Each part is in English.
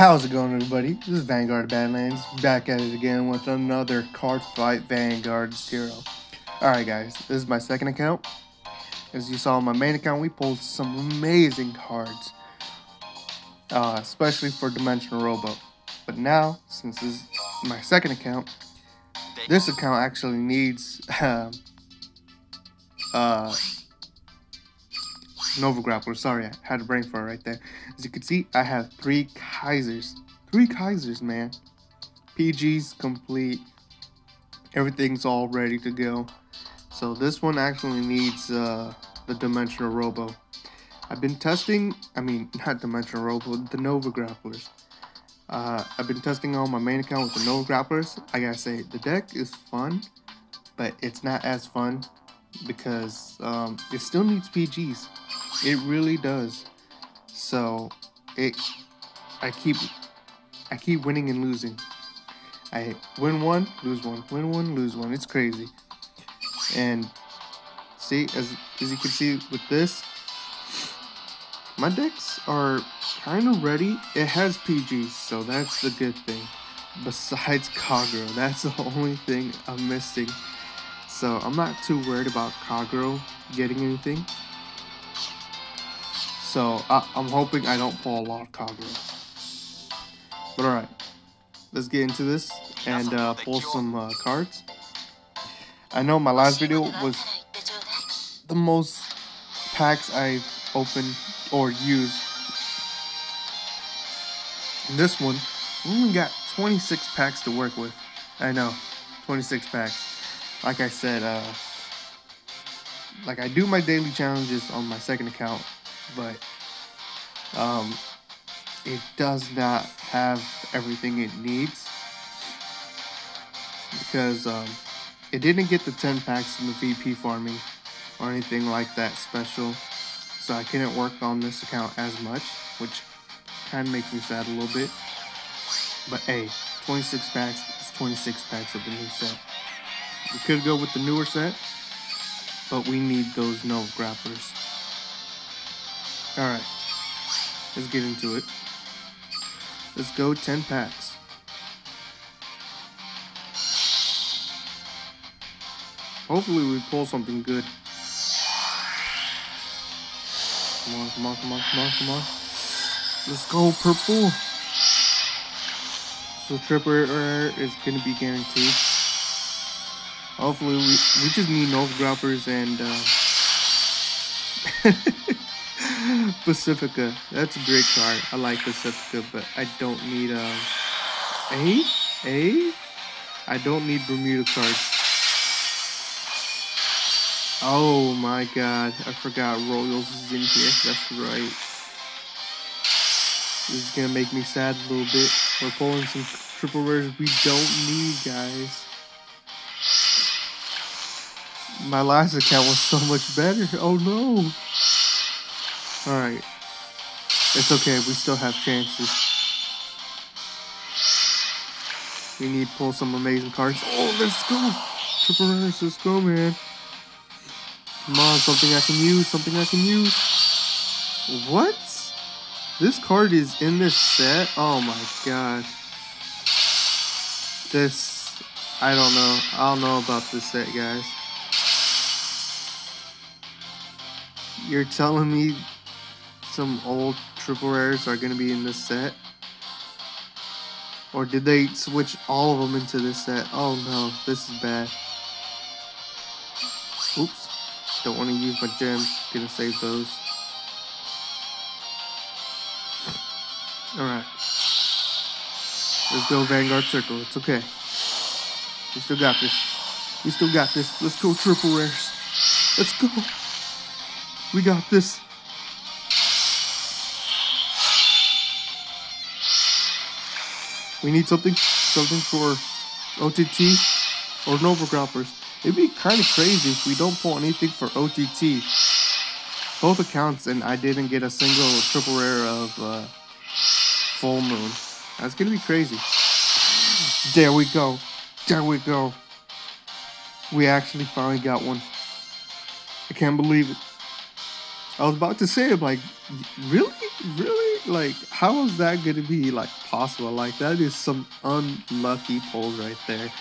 How's it going, everybody? This is Vanguard Badlands, back at it again with another Card Fight Vanguard Zero. Alright, guys, this is my second account. As you saw on my main account, we pulled some amazing cards, uh, especially for Dimensional Robo. But now, since this is my second account, this account actually needs uh, uh, Nova Grappler. Sorry, I had a brain fart right there. As you can see, I have three Kaisers. Three Kaisers, man. PG's complete. Everything's all ready to go. So this one actually needs uh, the Dimensional Robo. I've been testing, I mean, not Dimensional Robo, the Nova Grapplers. Uh, I've been testing on my main account with the Nova Grapplers. I gotta say, the deck is fun, but it's not as fun because um, it still needs PGs. It really does. So it, I keep, I keep winning and losing. I win one, lose one, win one, lose one. It's crazy. And see, as as you can see with this, my decks are kind of ready. It has PGs, so that's the good thing. Besides Kagero, that's the only thing I'm missing. So I'm not too worried about Kagero getting anything. So I, am hoping I don't pull a lot of Kagero. But alright, let's get into this and uh, pull some uh, cards. I know my last video was the most packs I've opened or used. In this one, we only got 26 packs to work with. I know, 26 packs. Like I said, uh, like I do my daily challenges on my second account but um, it does not have everything it needs because um, it didn't get the 10 packs in the VP farming or anything like that special. So I couldn't work on this account as much, which kind of makes me sad a little bit. But hey, 26 packs is 26 packs of the new set. We could go with the newer set, but we need those Nova Grapplers. Alright. Let's get into it. Let's go 10 packs. Hopefully we pull something good. Come on, come on, come on, come on, come on. Let's go, purple. So Tripper is to be guaranteed. Hopefully we, we just need Nova Grapplers and uh, Pacifica. That's a great card. I like Pacifica, but I don't need a a. I don't need Bermuda cards. Oh my god. I forgot Royals is in here. That's right. This is gonna make me sad a little bit. We're pulling some triple rares we don't need, guys. My last account was so much better. Oh no. Alright. It's okay, we still have chances. We need to pull some amazing cards. Oh, let's go! Triple runners, let's go, man. Come on, something I can use, something I can use. What? This card is in this set? Oh my gosh. This, I don't know. I don't know about this set, guys. You're telling me some old triple rares are going to be in this set? Or did they switch all of them into this set? Oh no, this is bad. Oops. Don't want to use my gems. Gonna save those. Alright. Let's go Vanguard Circle. It's okay. We still got this. We still got this. Let's go triple rares. Let's go. We got this. We need something, something for OTT or Nova Grapplers. It'd be kind of crazy if we don't pull anything for OTT. Both accounts, and I didn't get a single triple rare of uh, Full Moon. That's gonna be crazy. There we go. There we go. We actually finally got one. I can't believe it. I was about to say, I'm like, really? Really? Like, how is that gonna be like possible? Like, that is some unlucky pulls right there.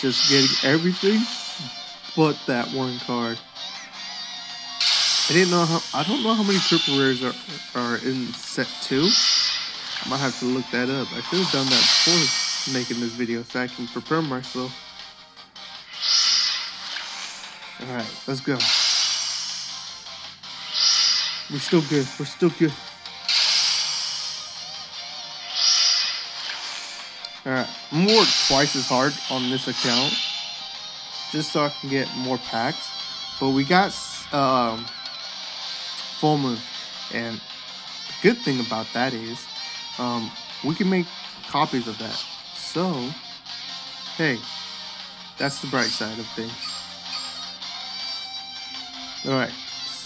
Just getting everything but that one card. I didn't know how. I don't know how many triple rares are are in set two. I might have to look that up. I should have done that before making this video so I can prepare myself. Alright, let's go. We're still good. We're still good. Alright, I'm work twice as hard on this account just so I can get more packs. But we got um, full moon, and the good thing about that is um, we can make copies of that. So, hey, that's the bright side of things. Alright,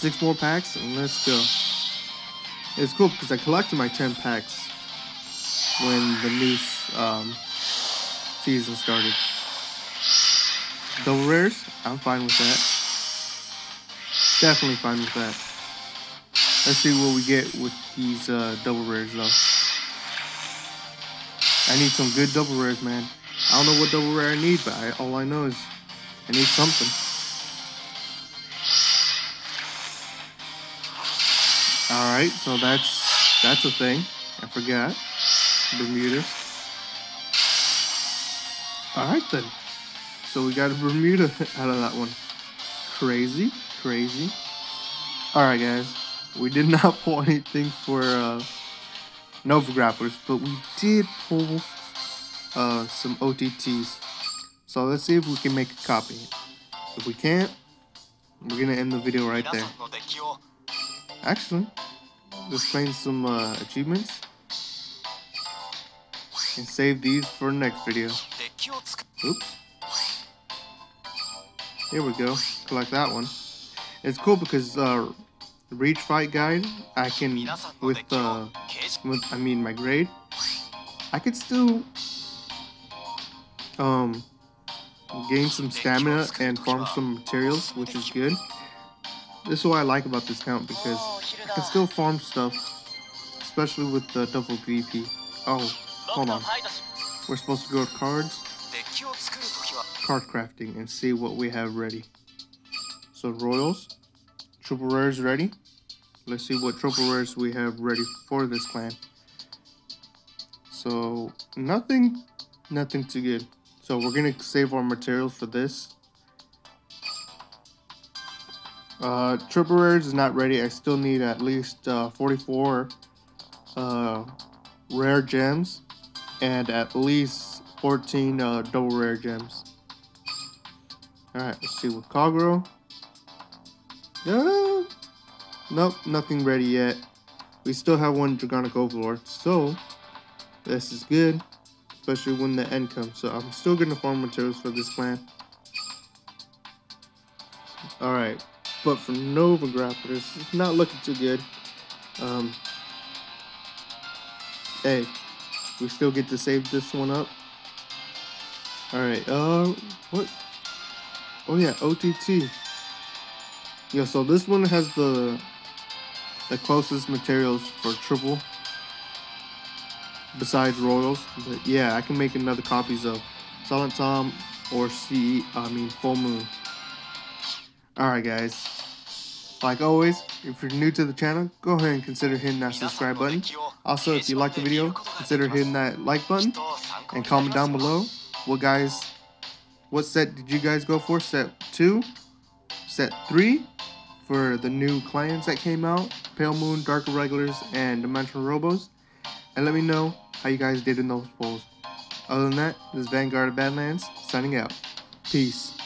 six more packs, and let's go. It's cool because I collected my 10 packs when the new um, season started. Double rares, I'm fine with that. Definitely fine with that. Let's see what we get with these uh, double rares though. I need some good double rares, man. I don't know what double rare I need, but I, all I know is I need something. Alright, so that's that's a thing. I forgot. Bermuda. Alright then. So we got a Bermuda out of that one. Crazy, crazy. Alright guys, we did not pull anything for uh, Nova Grapplers, but we did pull uh, some OTTs. So let's see if we can make a copy. If we can't, we're gonna end the video right there. Actually, let's claim some uh, achievements and save these for the next video. Oops. Here we go. Collect that one. It's cool because uh, reach fight guide, I can with uh, with I mean my grade, I could still um gain some stamina and farm some materials, which is good. This is what I like about this count because I can still farm stuff, especially with the double VP. Oh, hold on. We're supposed to go to cards card crafting and see what we have ready. So royals, triple rares ready. Let's see what triple rares we have ready for this clan. So nothing, nothing too good. So we're gonna save our materials for this. Uh, triple rares is not ready. I still need at least uh, 44 uh, rare gems and at least 14 uh, double rare gems. Alright, let's see with Kagero. Uh, nope, nothing ready yet. We still have one Dragonic Overlord, so this is good, especially when the end comes. So I'm still gonna farm materials for this plan. Alright, but for Nova Grapplers, it's not looking too good. Um, hey, we still get to save this one up. Alright, uh, what? Oh yeah, OTT. Yeah, so this one has the the closest materials for triple besides Royals. But yeah, I can make another copies of Silent Tom or C I mean Full Moon. Alright guys. Like always, if you're new to the channel, go ahead and consider hitting that subscribe button. Also, if you like the video, consider hitting that like button and comment down below what guys what set did you guys go for? Set 2? Set 3? For the new clans that came out. Pale Moon, Dark Irregulars, and Dimensional Robos. And let me know how you guys did in those polls. Other than that, this is Vanguard of Badlands, signing out. Peace.